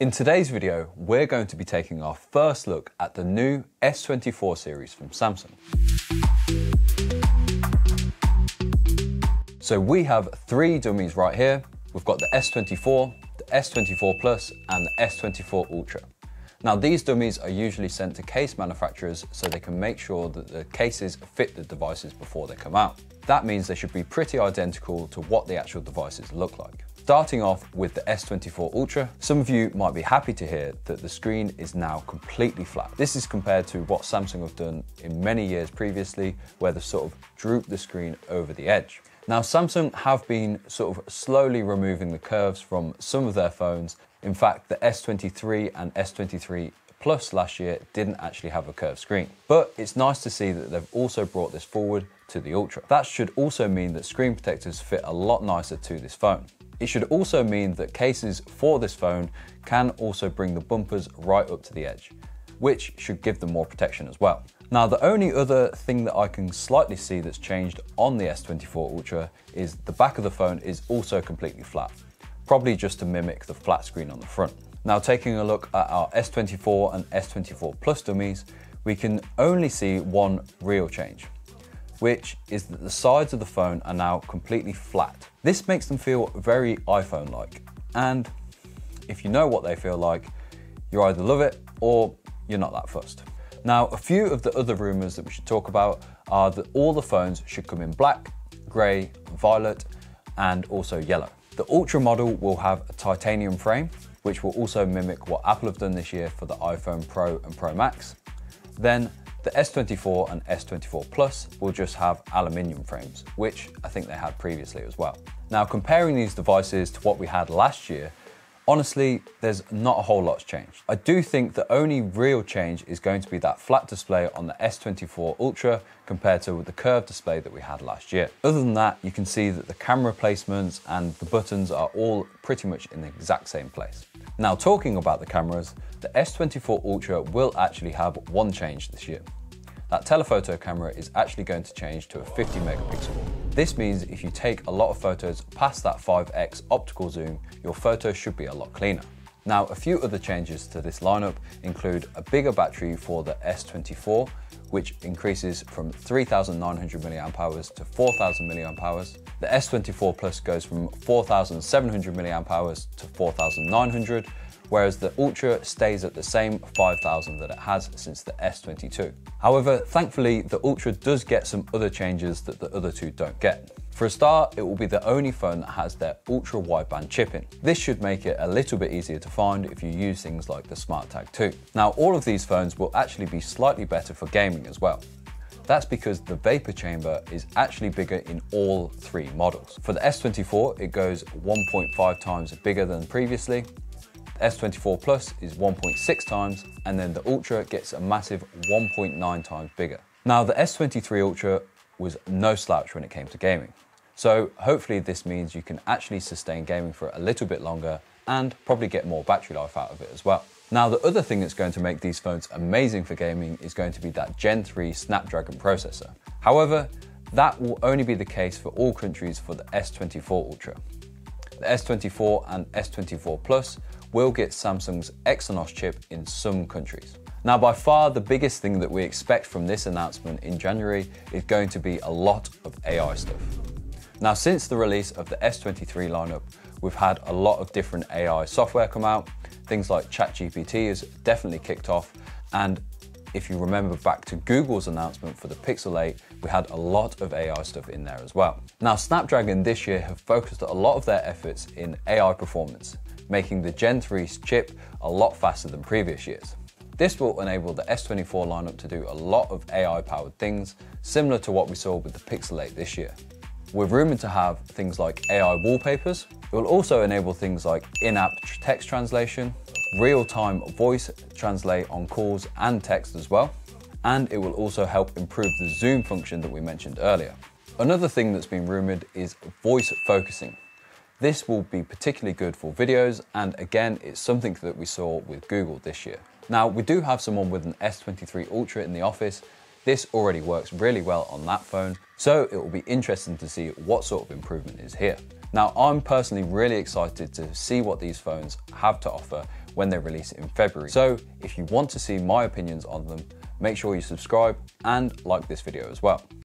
In today's video, we're going to be taking our first look at the new S24 series from Samsung. So we have three dummies right here. We've got the S24, the S24 Plus, and the S24 Ultra. Now these dummies are usually sent to case manufacturers so they can make sure that the cases fit the devices before they come out. That means they should be pretty identical to what the actual devices look like. Starting off with the S24 Ultra, some of you might be happy to hear that the screen is now completely flat. This is compared to what Samsung have done in many years previously, where they've sort of drooped the screen over the edge. Now, Samsung have been sort of slowly removing the curves from some of their phones. In fact, the S23 and S23 Plus last year didn't actually have a curved screen. But it's nice to see that they've also brought this forward to the Ultra. That should also mean that screen protectors fit a lot nicer to this phone. It should also mean that cases for this phone can also bring the bumpers right up to the edge, which should give them more protection as well. Now, the only other thing that I can slightly see that's changed on the S24 Ultra is the back of the phone is also completely flat, probably just to mimic the flat screen on the front. Now, taking a look at our S24 and S24 Plus dummies, we can only see one real change, which is that the sides of the phone are now completely flat. This makes them feel very iPhone-like. And if you know what they feel like, you either love it or you're not that fussed. Now, a few of the other rumors that we should talk about are that all the phones should come in black, gray, violet, and also yellow. The Ultra model will have a titanium frame, which will also mimic what Apple have done this year for the iPhone Pro and Pro Max. Then the S24 and S24 Plus will just have aluminium frames, which I think they had previously as well. Now, comparing these devices to what we had last year, honestly, there's not a whole lot's changed. I do think the only real change is going to be that flat display on the S24 Ultra compared to the curved display that we had last year. Other than that, you can see that the camera placements and the buttons are all pretty much in the exact same place. Now, talking about the cameras, the S24 Ultra will actually have one change this year. That telephoto camera is actually going to change to a 50 megapixel. This means if you take a lot of photos past that 5x optical zoom, your photos should be a lot cleaner. Now, a few other changes to this lineup include a bigger battery for the S24, which increases from 3,900 mAh to 4,000 mAh. The S24 Plus goes from 4,700 mAh to 4,900, whereas the Ultra stays at the same 5000 that it has since the S22. However, thankfully, the Ultra does get some other changes that the other two don't get. For a start, it will be the only phone that has their ultra wideband chip in. This should make it a little bit easier to find if you use things like the SmartTag 2. Now, all of these phones will actually be slightly better for gaming as well. That's because the vapor chamber is actually bigger in all three models. For the S24, it goes 1.5 times bigger than previously, The S24 Plus is 1.6 times, and then the Ultra gets a massive 1.9 times bigger. Now, the S23 Ultra was no slouch when it came to gaming. So hopefully this means you can actually sustain gaming for a little bit longer and probably get more battery life out of it as well. Now, the other thing that's going to make these phones amazing for gaming is going to be that Gen 3 Snapdragon processor. However, that will only be the case for all countries for the S24 Ultra. The S24 and S24 Plus will get Samsung's Exynos chip in some countries. Now, by far the biggest thing that we expect from this announcement in January is going to be a lot of AI stuff. Now, since the release of the S23 lineup, we've had a lot of different AI software come out. Things like ChatGPT has definitely kicked off, and if you remember back to Google's announcement for the Pixel 8, we had a lot of AI stuff in there as well. Now, Snapdragon this year have focused a lot of their efforts in AI performance, making the Gen 3 chip a lot faster than previous years. This will enable the S24 lineup to do a lot of AI powered things, similar to what we saw with the Pixel 8 this year. We're rumored to have things like AI wallpapers. It will also enable things like in-app text translation, real-time voice translate on calls and text as well. And it will also help improve the zoom function that we mentioned earlier. Another thing that's been rumored is voice focusing. This will be particularly good for videos, and again, it's something that we saw with Google this year. Now, we do have someone with an S23 Ultra in the office. This already works really well on that phone, so it will be interesting to see what sort of improvement is here. Now, I'm personally really excited to see what these phones have to offer when they release in February. So if you want to see my opinions on them, make sure you subscribe and like this video as well.